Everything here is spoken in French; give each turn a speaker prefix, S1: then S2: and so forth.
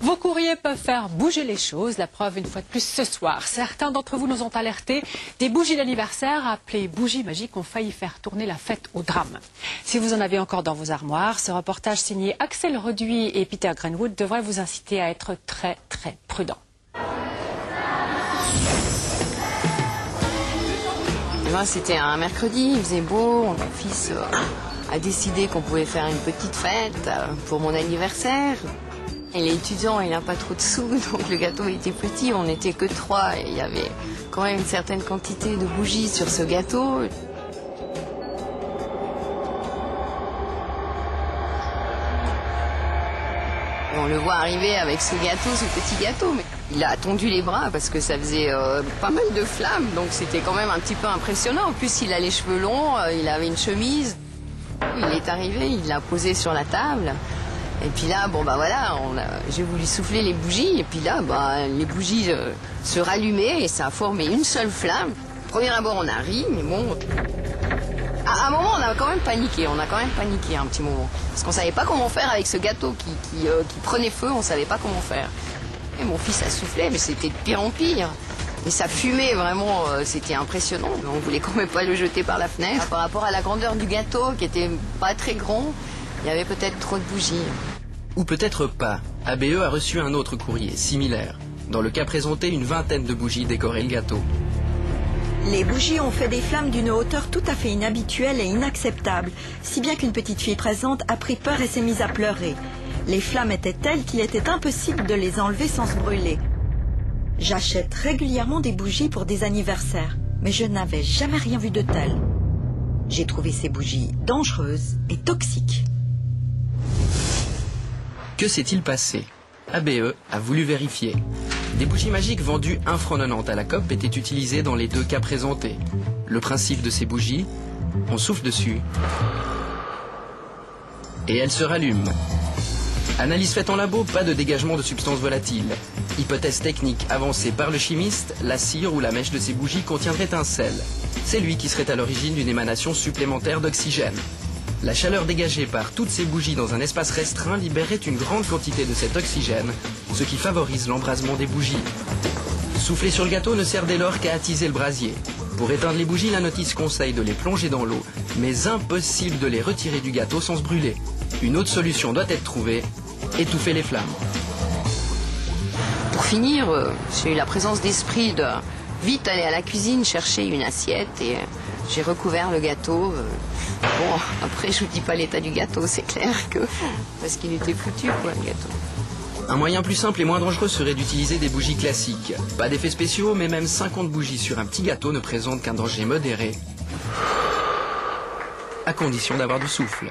S1: Vos courriers peuvent faire bouger les choses. La preuve, une fois de plus, ce soir. Certains d'entre vous nous ont alertés. Des bougies d'anniversaire appelées bougies magiques ont failli faire tourner la fête au drame. Si vous en avez encore dans vos armoires, ce reportage signé Axel Reduit et Peter Greenwood devrait vous inciter à être très, très prudent.
S2: C'était un mercredi, il faisait beau, mon fils euh, a décidé qu'on pouvait faire une petite fête euh, pour mon anniversaire. Il est étudiant, il n'a pas trop de sous, donc le gâteau était petit, on n'était que trois et il y avait quand même une certaine quantité de bougies sur ce gâteau. On le voit arriver avec ce gâteau, ce petit gâteau, mais il a tendu les bras parce que ça faisait euh, pas mal de flammes, donc c'était quand même un petit peu impressionnant. En plus, il a les cheveux longs, euh, il avait une chemise. Il est arrivé, il l'a posé sur la table. Et puis là, bon bah voilà, j'ai voulu souffler les bougies, et puis là, bah, les bougies euh, se rallumaient et ça a formé une seule flamme. Premier abord, on a ri, mais bon. À un moment, on a quand même paniqué, on a quand même paniqué un petit moment. Parce qu'on savait pas comment faire avec ce gâteau qui, qui, qui prenait feu, on savait pas comment faire. Et mon fils a soufflé, mais c'était de pire en pire. Et ça fumait vraiment, euh, c'était impressionnant. Mais on voulait quand même pas le jeter par la fenêtre. Par rapport à la grandeur du gâteau, qui était pas très grand, il y avait peut-être trop de bougies.
S3: Ou peut-être pas. ABE a reçu un autre courrier, similaire. Dans le cas présenté, une vingtaine de bougies décoraient le gâteau.
S4: Les bougies ont fait des flammes d'une hauteur tout à fait inhabituelle et inacceptable, si bien qu'une petite fille présente a pris peur et s'est mise à pleurer. Les flammes étaient telles qu'il était impossible de les enlever sans se brûler. J'achète régulièrement des bougies pour des anniversaires, mais je n'avais jamais rien vu de tel. J'ai trouvé ces bougies dangereuses et toxiques.
S3: Que s'est-il passé? ABE a voulu vérifier. Des bougies magiques vendues 1 franc 90 à la COP étaient utilisées dans les deux cas présentés. Le principe de ces bougies, on souffle dessus et elles se rallument. Analyse faite en labo, pas de dégagement de substances volatiles. Hypothèse technique avancée par le chimiste, la cire ou la mèche de ces bougies contiendrait un sel. C'est lui qui serait à l'origine d'une émanation supplémentaire d'oxygène. La chaleur dégagée par toutes ces bougies dans un espace restreint libérerait une grande quantité de cet oxygène, ce qui favorise l'embrasement des bougies. Souffler sur le gâteau ne sert dès lors qu'à attiser le brasier. Pour éteindre les bougies, la notice conseille de les plonger dans l'eau, mais impossible de les retirer du gâteau sans se brûler. Une autre solution doit être trouvée, étouffer les flammes.
S2: Pour finir, euh, j'ai eu la présence d'esprit de vite aller à la cuisine chercher une assiette et euh, j'ai recouvert le gâteau. Euh. Bon, après, je vous dis pas l'état du gâteau, c'est clair que. Parce qu'il était foutu, quoi, le gâteau.
S3: Un moyen plus simple et moins dangereux serait d'utiliser des bougies classiques. Pas d'effets spéciaux, mais même 50 bougies sur un petit gâteau ne présentent qu'un danger modéré. À condition d'avoir du souffle.